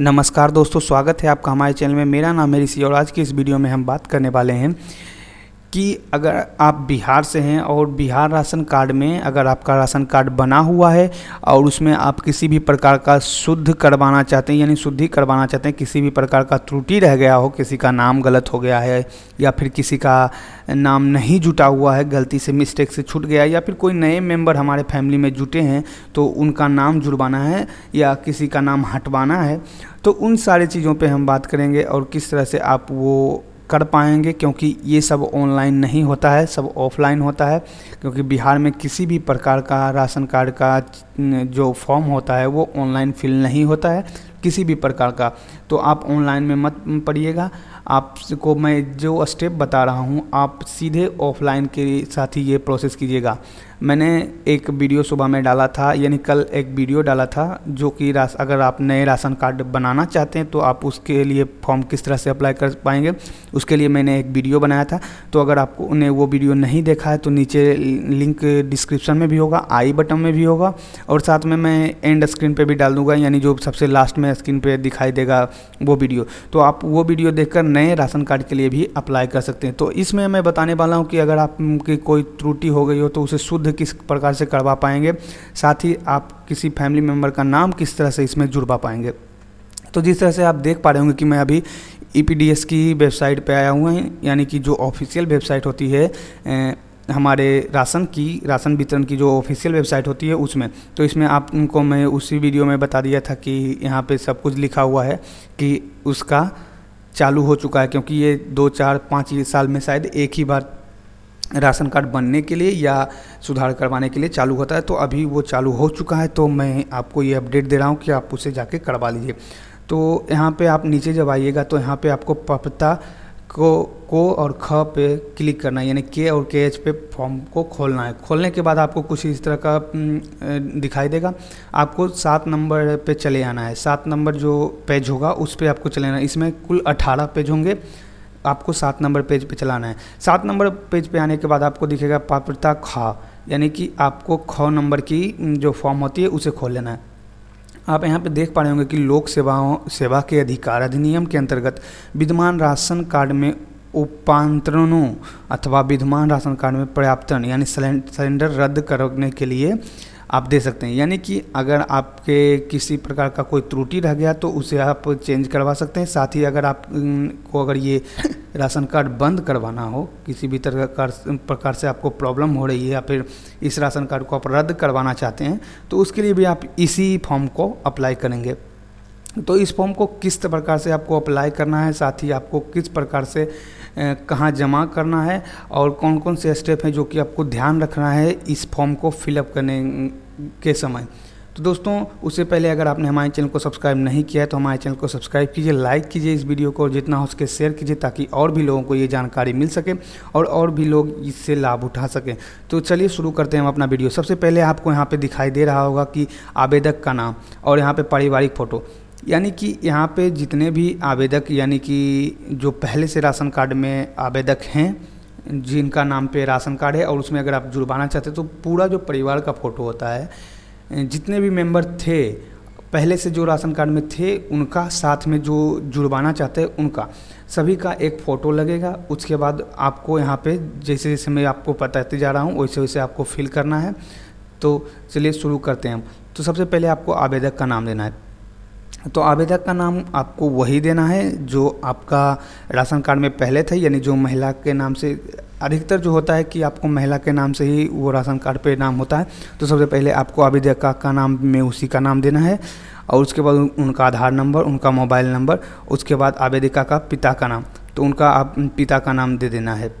नमस्कार दोस्तों, स्वागत है आपका हमारे चैनल में। मेरा नाम है ऋषि और आज की इस वीडियो में हम बात करने वाले हैं कि अगर आप बिहार से हैं और बिहार राशन कार्ड में अगर आपका राशन कार्ड बना हुआ है और उसमें आप किसी भी प्रकार का शुद्ध करवाना चाहते हैं, यानी शुद्धि करवाना चाहते हैं, किसी भी प्रकार का त्रुटि रह गया हो, किसी का नाम गलत हो गया है या फिर किसी का नाम नहीं जुटा हुआ है, गलती से मिस्टेक से छूट गया या फिर कोई नए मेंबर हमारे फैमिली में जुटे हैं तो उनका नाम जुड़वाना है या किसी का नाम हटवाना है तो उन सारी चीज़ों पर हम बात करेंगे और किस तरह से आप वो कर पाएँगे क्योंकि ये सब ऑनलाइन नहीं होता है, सब ऑफलाइन होता है, क्योंकि बिहार में किसी भी प्रकार का राशन कार्ड का जो फॉर्म होता है, वो ऑनलाइन फिल नहीं होता है, किसी भी प्रकार का। तो आप ऑनलाइन में मत पढ़िएगा आपको मैं जो स्टेप बता रहा हूँ, आप सीधे ऑफलाइन के साथ ही ये प्रोसेस कीजिएगा। मैंने एक वीडियो सुबह में डाला था, यानी कल एक वीडियो डाला था, जो कि अगर आप नए राशन कार्ड बनाना चाहते हैं तो आप उसके लिए फॉर्म किस तरह से अप्लाई कर पाएँगे, उसके लिए मैंने एक वीडियो बनाया था। तो अगर आपको उन्हें वो वीडियो नहीं देखा है तो नीचे लिंक डिस्क्रिप्शन में भी होगा, आई बटन में भी होगा, और साथ में मैं एंड स्क्रीन पर भी डाल दूँगा, यानी जो सबसे लास्ट में स्क्रीन पर दिखाई देगा वो वीडियो। तो आप वो वीडियो देखकर नए राशन कार्ड के लिए भी अप्लाई कर सकते हैं। तो इसमें मैं बताने वाला हूँ कि अगर आपकी कोई त्रुटि हो गई हो तो उसे शुद्ध किस प्रकार से करवा पाएँगे साथ ही आप किसी फैमिली मेंबर का नाम किस तरह से इसमें जुड़वा पाएँगे। तो जिस तरह से आप देख पा रहे होंगे कि मैं अभी ईपीडीएस की वेबसाइट पर आया हुआ है यानी कि जो ऑफिशियल वेबसाइट होती है ए, हमारे राशन की राशन वितरण की जो ऑफिशियल वेबसाइट होती है उसमें। तो इसमें आपको मैं उसी वीडियो में बता दिया था कि यहाँ पे सब कुछ लिखा हुआ है कि उसका चालू हो चुका है क्योंकि ये दो चार पाँच साल में शायद एक ही बार राशन कार्ड बनने के लिए या सुधार करवाने के लिए चालू होता है तो अभी वो चालू हो चुका है तो मैं आपको ये अपडेट दे रहा हूँ कि आप उसे जाके करवा लीजिए। तो यहाँ पे आप नीचे जब आइएगा तो यहाँ पे आपको पपता को को और ख पे क्लिक करना है, यानी के और के एच पे फॉर्म को खोलना है। खोलने के बाद आपको कुछ इस तरह का दिखाई देगा। आपको सात नंबर पे चले आना है। सात नंबर जो पेज होगा, उस पर आपको चले आना है। इसमें कुल अठारह पेज होंगे। आपको सात नंबर पेज पे चलाना है। सात नंबर पेज पे आने के बाद आपको दिखेगा पात्रता खा, यानी कि आपको ख नंबर की जो फॉर्म होती है, उसे खोल लेना है। आप यहाँ पे देख पा रहे होंगे कि लोक सेवाओं, सेवा के अधिकार अधिनियम के अंतर्गत विद्यमान राशन कार्ड में उपांतरणों अथवा विद्यमान राशन कार्ड में पर्याप्तन यानी सिलेंडर रद्द करने के लिए आप दे सकते हैं। यानी कि अगर आपके किसी प्रकार का कोई त्रुटि रह गया तो उसे आप चेंज करवा सकते हैं। साथ ही अगर आप को अगर ये राशन कार्ड बंद करवाना हो किसी भी तरह प्रकार से आपको प्रॉब्लम हो रही है या फिर इस राशन कार्ड को आप रद्द करवाना चाहते हैं तो उसके लिए भी आप इसी फॉर्म को अप्लाई करेंगे। तो इस फॉर्म को किस प्रकार से आपको अप्लाई करना है साथ ही आपको किस प्रकार से कहाँ जमा करना है और कौन कौन से स्टेप हैं जो कि आपको ध्यान रखना है इस फॉर्म को फिलअप करने के समय। तो दोस्तों, उससे पहले अगर आपने हमारे चैनल को सब्सक्राइब नहीं किया है तो हमारे चैनल को सब्सक्राइब कीजिए लाइक कीजिए इस वीडियो को और जितना हो सके शेयर कीजिए ताकि और भी लोगों को ये जानकारी मिल सके और और भी लोग इससे लाभ उठा सकें। तो चलिए शुरू करते हैं हम अपना वीडियो सबसे पहले आपको यहाँ पर दिखाई दे रहा होगा कि आवेदक का नाम और यहाँ पर पारिवारिक फ़ोटो यानी कि यहाँ पे जितने भी आवेदक, यानी कि जो पहले से राशन कार्ड में आवेदक हैं, जिनका नाम पे राशन कार्ड है और उसमें अगर आप जुड़वाना चाहते तो पूरा जो परिवार का फ़ोटो होता है, जितने भी मेंबर थे, पहले से जो राशन कार्ड में थे, उनका साथ में जो जुड़वाना चाहते हैं, उनका। सभी का एक फ़ोटो लगेगा, उसके बाद आपको यहाँ पे जैसे जैसे मैं आपको बताते जा रहा हूँ, वैसे वैसे आपको फिल करना है। तो चलिए शुरू करते हैं हम। तो सबसे पहले आपको आवेदक का नाम देना है। तो आवेदक का नाम आपको वही देना है जो आपका राशन कार्ड में पहले थे यानी जो महिला के नाम से अधिकतर जो होता है कि आपको महिला के नाम से ही वो राशन कार्ड पे नाम होता है। तो सबसे पहले आपको आवेदक का, का नाम में उसी का नाम देना है और उसके बाद उनका आधार नंबर उनका मोबाइल नंबर उसके बाद आवेदिका का पिता का नाम तो उनका आप पिता का नाम दे देना है।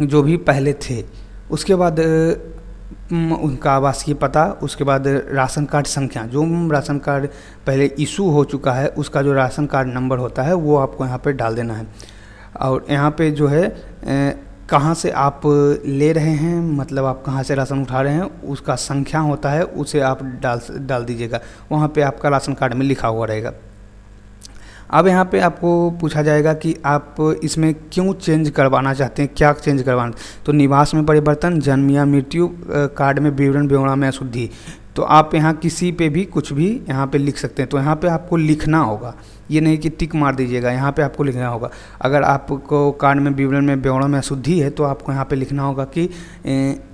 जो भी पहले थे उसके बाद उनका आवासीय पता, उसके बाद राशन कार्ड संख्या, जो राशन कार्ड पहले इशू हो चुका है, उसका जो राशन कार्ड नंबर होता है, वो आपको यहाँ पे डाल देना है। और यहाँ पे जो है कहाँ से आप ले रहे हैं मतलब आप कहाँ से राशन उठा रहे हैं, उसका संख्या होता है, उसे आप डाल डाल दीजिएगा। वहाँ पे आपका राशन कार्ड में लिखा हुआ रहेगा। अब यहाँ पे आपको पूछा जाएगा कि आप इसमें क्यों चेंज करवाना चाहते हैं? क्या चेंज करवाना? तो निवास में परिवर्तन, जन्म या मृत्यु कार्ड में विवरण ब्यौरा में अशुद्धि। तो आप यहाँ किसी पे भी कुछ भी यहाँ पे लिख सकते हैं। तो यहाँ पे आपको लिखना होगा। ये नहीं कि टिक मार दीजिएगा। यहाँ पे आपको लिखना होगा। अगर आपको कार्ड में, विवरण में ब्यौरा में अशुद्धि है तो आपको यहाँ पे लिखना होगा कि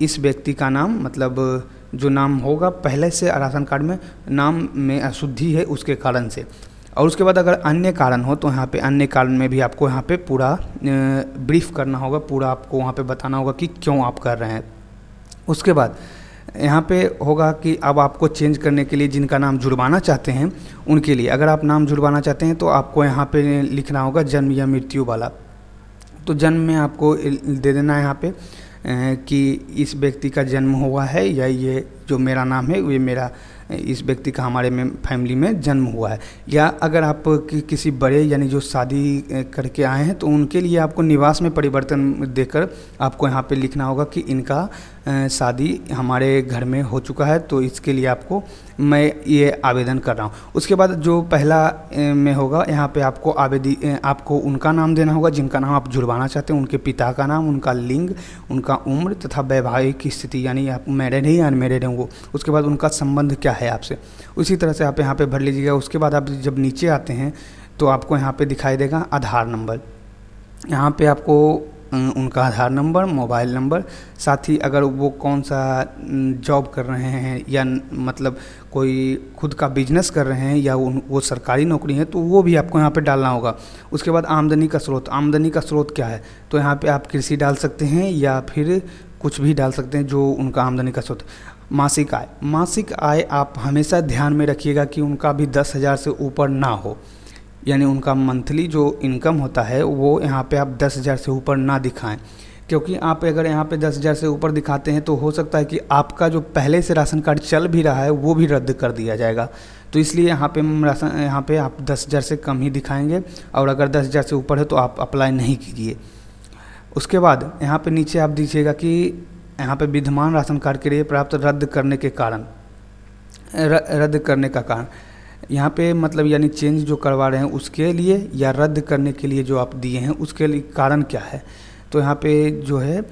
इस व्यक्ति का नाम मतलब जो नाम होगा, पहले से राशन कार्ड में नाम में अशुद्धि है उसके कारण से। और उसके बाद अगर अन्य कारण हो तो यहाँ पे अन्य कारण में भी आपको यहाँ पे पूरा ब्रीफ करना होगा, पूरा आपको वहाँ पे बताना होगा कि क्यों आप कर रहे हैं। उसके बाद, यहाँ पे होगा कि अब आपको चेंज करने के लिए जिनका नाम जुड़वाना चाहते हैं, उनके लिए। अगर आप नाम जुड़वाना चाहते हैं तो आपको यहाँ पे लिखना होगा जन्म या मृत्यु वाला। तो जन्म में आपको दे देना है यहाँ पे कि इस व्यक्ति का जन्म हुआ है या ये जो मेरा नाम है, ये मेरा इस व्यक्ति का हमारे में फैमिली में जन्म हुआ है। या अगर आप कि, किसी बड़े यानी जो शादी करके आए हैं तो उनके लिए आपको निवास में परिवर्तन देकर आपको यहाँ पे लिखना होगा कि इनका शादी हमारे घर में हो चुका है तो इसके लिए आपको मैं ये आवेदन कर रहा हूँ। उसके बाद जो पहला में होगा, यहाँ पे आपको आवेदी आपको उनका नाम देना होगा, जिनका नाम आप जुड़वाना चाहते हैं, उनके पिता का नाम, उनका लिंग, उनका उम्र तथा वैवाहिक स्थिति, यानी आप मैरिड हैं या अनमेरिड हैं वो। उसके बाद उनका संबंध क्या है आपसे? उसी तरह से आप यहाँ पर भर लीजिएगा। उसके बाद आप जब नीचे आते हैं तो आपको यहाँ पर दिखाई देगा आधार नंबर। यहाँ पे आपको उनका आधार नंबर, मोबाइल नंबर, साथ ही अगर वो कौन सा जॉब कर रहे हैं या मतलब कोई खुद का बिज़नेस कर रहे हैं या उन, वो सरकारी नौकरी है तो वो भी आपको यहाँ पे डालना होगा। उसके बाद आमदनी का स्रोत। आमदनी का स्रोत क्या है? तो यहाँ पे आप कृषि डाल सकते हैं या फिर कुछ भी डाल सकते हैं जो उनका आमदनी का स्रोत। मासिक आय। मासिक आय आप हमेशा ध्यान में रखिएगा कि उनका भी दस हज़ार से ऊपर ना हो। यानी उनका मंथली जो इनकम होता है, वो यहाँ पे आप दस हज़ार से ऊपर ना दिखाएँ। क्योंकि आप अगर यहाँ पे दस हज़ार से ऊपर दिखाते हैं तो हो सकता है कि आपका जो पहले से राशन कार्ड चल भी रहा है, वो भी रद्द कर दिया जाएगा। तो इसलिए यहाँ पे राशन, यहाँ पे आप दस हज़ार से कम ही दिखाएँगे, और अगर दस हज़ार से ऊपर है तो आप अप्लाई नहीं कीजिए। उसके बाद यहाँ पे नीचे आप दीजिएगा कि यहाँ पे विद्यमान राशन कार्ड के लिए प्राप्त रद्द करने के कारण रद्द करने का कारण। यहाँ पे मतलब यानी चेंज जो करवा रहे हैं उसके लिए या रद्द करने के लिए जो आप दिए हैं, उसके लिए कारण क्या है? तो यहाँ पे जो है,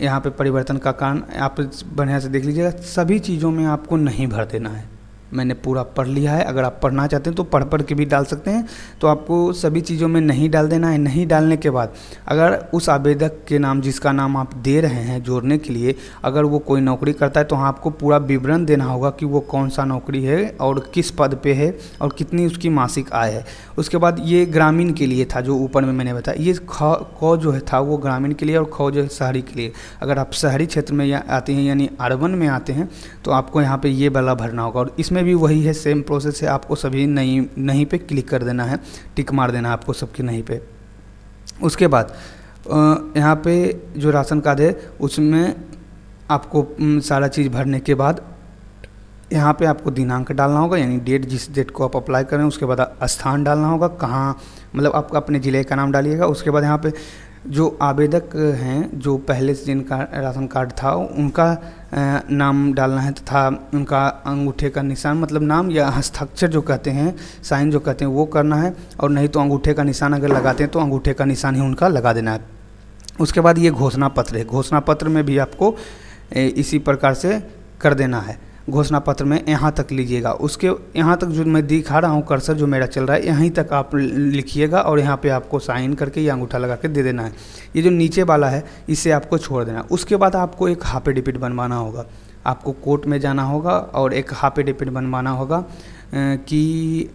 यहाँ पे परिवर्तन का कारण आप बढ़िया से देख लीजिएगा, सभी चीज़ों में आपको नहीं भर देना है। मैंने पूरा पढ़ लिया है। अगर आप पढ़ना चाहते हैं तो पढ़ पढ़ के भी डाल सकते हैं। तो आपको सभी चीज़ों में नहीं डाल देना है, नहीं डालने के बाद अगर उस आवेदक के नाम जिसका नाम आप दे रहे हैं जोड़ने के लिए, अगर वो कोई नौकरी करता है तो आपको पूरा विवरण देना होगा कि वो कौन सा नौकरी है और किस पद पर है और कितनी उसकी मासिक आय है। उसके बाद ये ग्रामीण के लिए था जो ऊपर में मैंने बताया। ये ख जो है था वो ग्रामीण के लिए और ख जो है शहरी के लिए। अगर आप शहरी क्षेत्र में आते हैं यानी अर्बन में आते हैं तो आपको यहाँ पर ये वाला भरना होगा और इसमें भी वही है सेम प्रोसेस है। आपको सभी नहीं नहीं पे क्लिक कर देना है टिक मार देना है आपको सबके नहीं पे। उसके बाद यहाँ पे जो राशन कार्ड है, उसमें आपको सारा चीज़ भरने के बाद यहाँ पे आपको दिनांक डालना होगा, यानी डेट जिस डेट को आप अप्लाई करें उसके बाद स्थान डालना होगा, कहाँ मतलब आप अपने ज़िले का नाम डालिएगा, उसके बाद यहाँ पे जो आवेदक हैं, जो पहले से जिनका राशन कार्ड था, उनका नाम डालना है तथा उनका अंगूठे का निशान मतलब नाम या हस्ताक्षर जो कहते हैं, साइन जो कहते हैं, वो करना है और नहीं तो अंगूठे का निशान अगर लगाते हैं तो अंगूठे का निशान ही उनका लगा देना है। उसके बाद ये घोषणा पत्र है। घोषणा पत्र में भी आपको इसी प्रकार से कर देना है। घोषणा पत्र में यहाँ तक लीजिएगा उसके यहाँ तक जो मैं दिखा रहा हूँ कर्सर जो मेरा चल रहा है, यहीं तक आप लिखिएगा और यहाँ पे आपको साइन करके या अंगूठा लगा के दे देना है। ये जो नीचे वाला है, इसे आपको छोड़ देना है। उसके बाद आपको एक हाफ़ डिपिट बनवाना होगा। आपको कोर्ट में जाना होगा और एक हाफ़ डिपिट बनवाना होगा कि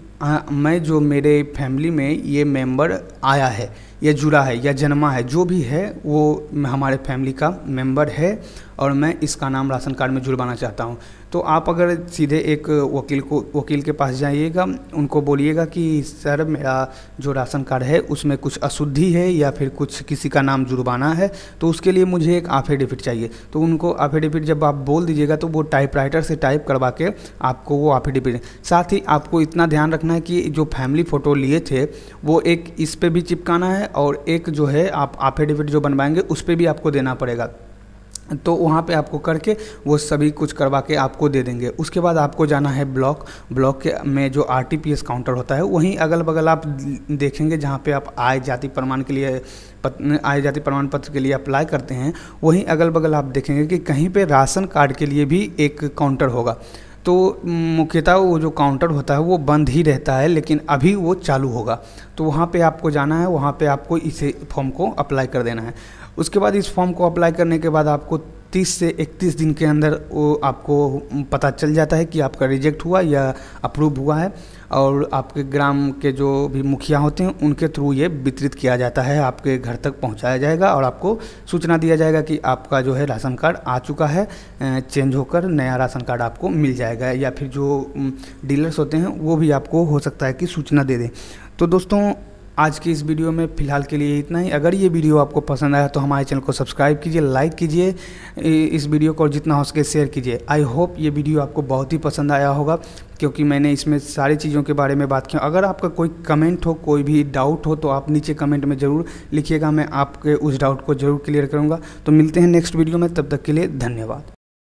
मैं जो मेरे फैमिली में ये मेंबर आया है, या जुड़ा है, या जन्मा है, जो भी है, वो हमारे फैमिली का मेंबर है और मैं इसका नाम राशन कार्ड में जुड़वाना चाहता हूँ। तो आप अगर सीधे एक वकील को, वकील के पास जाइएगा, उनको बोलिएगा कि, सर, मेरा जो राशन कार्ड है, उसमें कुछ अशुद्धि है या फिर कुछ किसी का नाम जुड़वाना है तो उसके लिए मुझे एक आफेडिविट चाहिए। तो उनको आफेडिविट जब आप बोल दीजिएगा तो वो टाइपराइटर से टाइप करवा के आपको वो आफेडिविट साथ ही आपको इतना ध्यान रखना है कि जो फैमिली फ़ोटो लिए थे, वो एक इस पर भी चिपकाना है और एक जो है, आप आफेडिविट जो बनवाएँगे, उस पर भी आपको देना पड़ेगा। तो वहाँ पे आपको करके वो सभी कुछ करवा के आपको दे देंगे। उसके बाद आपको जाना है ब्लॉक। ब्लॉक के में जो आरटीपीएस काउंटर होता है, वहीं अगल बगल आप देखेंगे जहाँ पे आप आय जाति प्रमाण के लिए आय जाति प्रमाण पत्र के लिए अप्लाई करते हैं, वहीं अगल बगल आप देखेंगे कि कहीं पे राशन कार्ड के लिए भी एक काउंटर होगा। तो मुख्यतः वो जो काउंटर होता है, वो बंद ही रहता है, लेकिन अभी वो चालू होगा। तो वहाँ पे आपको जाना है, वहाँ पे आपको इसे फॉर्म को अप्लाई कर देना है। उसके बाद इस फॉर्म को अप्लाई करने के बाद आपको 30 से 31 दिन के अंदर वो आपको पता चल जाता है कि आपका रिजेक्ट हुआ या अप्रूव हुआ है। और आपके ग्राम के जो भी मुखिया होते हैं, उनके थ्रू ये वितरित किया जाता है। आपके घर तक पहुँचाया जाएगा और आपको सूचना दिया जाएगा कि आपका जो है राशन कार्ड आ चुका है। चेंज होकर नया राशन कार्ड आपको मिल जाएगा या फिर जो डीलर्स होते हैं, वो भी आपको हो सकता है कि सूचना दे दें। तो दोस्तों आज की इस वीडियो में फ़िलहाल के लिए इतना ही। अगर ये वीडियो आपको पसंद आया तो हमारे चैनल को सब्सक्राइब कीजिए, लाइक कीजिए इस वीडियो को जितना हो सके शेयर कीजिए। आई होप ये वीडियो आपको बहुत ही पसंद आया होगा, क्योंकि मैंने इसमें सारी चीज़ों के बारे में बात की। अगर आपका कोई कमेंट हो, कोई भी डाउट हो तो आप नीचे कमेंट में ज़रूर लिखिएगा, मैं आपके उस डाउट को ज़रूर क्लियर करूँगा। तो मिलते हैं नेक्स्ट वीडियो में, तब तक के लिए धन्यवाद।